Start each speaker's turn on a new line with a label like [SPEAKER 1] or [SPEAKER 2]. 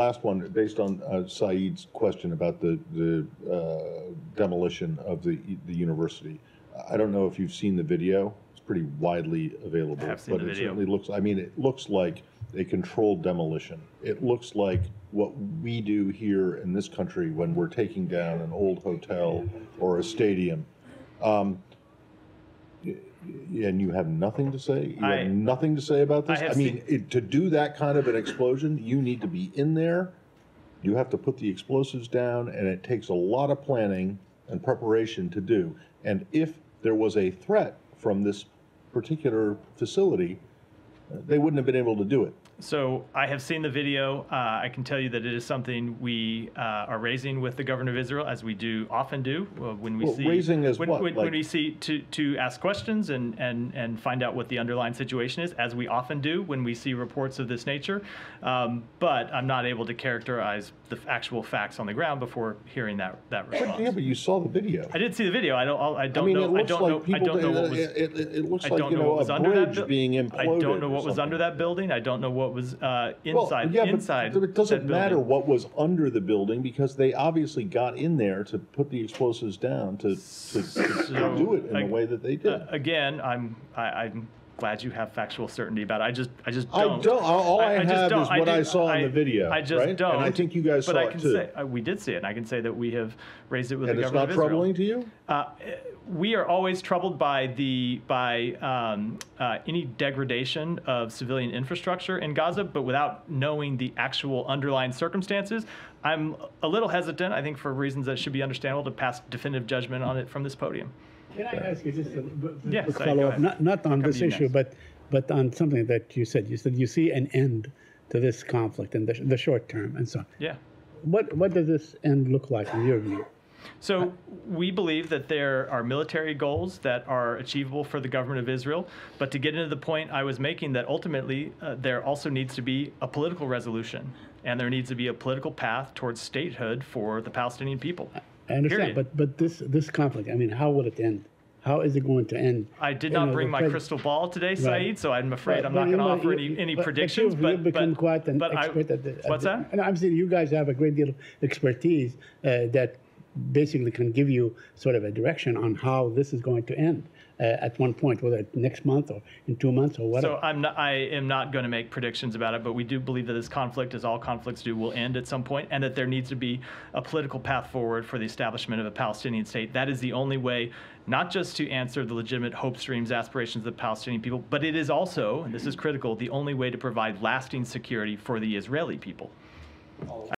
[SPEAKER 1] last one, based on uh, Saeed's question about the, the uh, demolition of the, the university. I don't know if you've seen the video. It's pretty widely available.
[SPEAKER 2] I have seen
[SPEAKER 1] but
[SPEAKER 2] the
[SPEAKER 1] it
[SPEAKER 2] video.
[SPEAKER 1] certainly looks, I mean, it looks like a controlled demolition. It looks like what we do here in this country when we're taking down an old hotel or a stadium. Um, And you have nothing to say? You
[SPEAKER 2] I-
[SPEAKER 1] have nothing to say about this?
[SPEAKER 2] I
[SPEAKER 1] I mean, it- to do that kind of an explosion, you need to be in there. You have to put the explosives down, and it takes a lot of planning and preparation to do. And if there was a threat from this particular facility, uh, they wouldn't have been able to do it.
[SPEAKER 2] So I have seen the video. Uh, I can tell you that it is something we uh, are raising with the governor of Israel, as we do often do uh, when we
[SPEAKER 1] Well,
[SPEAKER 2] see
[SPEAKER 1] raising as
[SPEAKER 2] when,
[SPEAKER 1] what?
[SPEAKER 2] when,
[SPEAKER 1] Like-
[SPEAKER 2] when we see to to ask questions and and and find out what the underlying situation is, as we often do when we see reports of this nature. Um, but I'm not able to characterize the actual facts on the ground before hearing that that response.
[SPEAKER 1] But, yeah, but you saw the video.
[SPEAKER 2] I did see the video. I don't. I
[SPEAKER 1] I
[SPEAKER 2] don't
[SPEAKER 1] mean,
[SPEAKER 2] know. I don't
[SPEAKER 1] like
[SPEAKER 2] know. I don't know what was.
[SPEAKER 1] it, it, it looks
[SPEAKER 2] I
[SPEAKER 1] like,
[SPEAKER 2] don't
[SPEAKER 1] you
[SPEAKER 2] know
[SPEAKER 1] know,
[SPEAKER 2] what was under that.
[SPEAKER 1] bridge being imploded.
[SPEAKER 2] I don't know what was under that building. I don't know what was uh,
[SPEAKER 1] Well,
[SPEAKER 2] inside.
[SPEAKER 1] but
[SPEAKER 2] inside.
[SPEAKER 1] It doesn't matter what was under the building because they obviously got in there to put the explosives down to, to, to do it in
[SPEAKER 2] I-
[SPEAKER 1] the way that they did.
[SPEAKER 2] Uh, again, I'm I, I'm glad you have factual certainty about it. I just I just don't.
[SPEAKER 1] I
[SPEAKER 2] don't.
[SPEAKER 1] All all I,
[SPEAKER 2] just
[SPEAKER 1] have
[SPEAKER 2] don't.
[SPEAKER 1] is what I,
[SPEAKER 2] did-
[SPEAKER 1] saw in the video.
[SPEAKER 2] I just
[SPEAKER 1] right?
[SPEAKER 2] don't.
[SPEAKER 1] And I think you guys
[SPEAKER 2] but
[SPEAKER 1] saw
[SPEAKER 2] I
[SPEAKER 1] it
[SPEAKER 2] can
[SPEAKER 1] too.
[SPEAKER 2] say uh, we did see it, and I can say that we have raised it with
[SPEAKER 1] and
[SPEAKER 2] the government
[SPEAKER 1] not
[SPEAKER 2] of Israel.
[SPEAKER 1] troubling to you?
[SPEAKER 2] Uh, we are always troubled by the by um, uh, any degradation of civilian infrastructure in Gaza, but without knowing the actual underlying circumstances, I'm a little hesitant. I think for reasons that should be understandable to pass definitive judgment on it from this podium.
[SPEAKER 3] Can I ask you just a
[SPEAKER 2] Yes,
[SPEAKER 3] quick follow-up?
[SPEAKER 2] ahead.
[SPEAKER 3] Not, not on
[SPEAKER 2] come
[SPEAKER 3] this issue,
[SPEAKER 2] next.
[SPEAKER 3] but, but on something that you said. You said you see an end to this conflict in the, the short term and so on.
[SPEAKER 2] Yeah.
[SPEAKER 3] What, what does this end look like in your view?
[SPEAKER 2] So we believe that there are military goals that are achievable for the government of Israel, but to get into the point I was making, that ultimately uh, there also needs to be a political resolution, and there needs to be a political path towards statehood for the Palestinian people.
[SPEAKER 3] I understand,
[SPEAKER 2] Period.
[SPEAKER 3] but, but this, this conflict, I mean, how will it end? How is it going to end?
[SPEAKER 2] I did
[SPEAKER 3] You
[SPEAKER 2] not
[SPEAKER 3] know,
[SPEAKER 2] bring my crystal ball today,
[SPEAKER 3] Right.
[SPEAKER 2] So I'm afraid I'm not going to offer
[SPEAKER 3] you-
[SPEAKER 2] any, any
[SPEAKER 3] but-
[SPEAKER 2] predictions.
[SPEAKER 3] But
[SPEAKER 2] But,
[SPEAKER 3] you've, become
[SPEAKER 2] but,
[SPEAKER 3] quite an
[SPEAKER 2] but I-
[SPEAKER 3] expert at the. at
[SPEAKER 2] what's
[SPEAKER 3] the-
[SPEAKER 2] that?
[SPEAKER 3] And I'm saying you guys have a great deal of expertise uh, that basically can give you sort of a direction on how this is going to end uh, at one point, whether it's next month or in two months or whatever.
[SPEAKER 2] So I'm not, I am not going to make predictions about it, but we do believe that this conflict, as all conflicts do, will end at some point, and that there needs to be a political path forward for the establishment of a Palestinian state. That is the only way, not just to answer the legitimate hopes, dreams, aspirations of the Palestinian people, but it is also, and this is critical, the only way to provide lasting security for the Israeli people.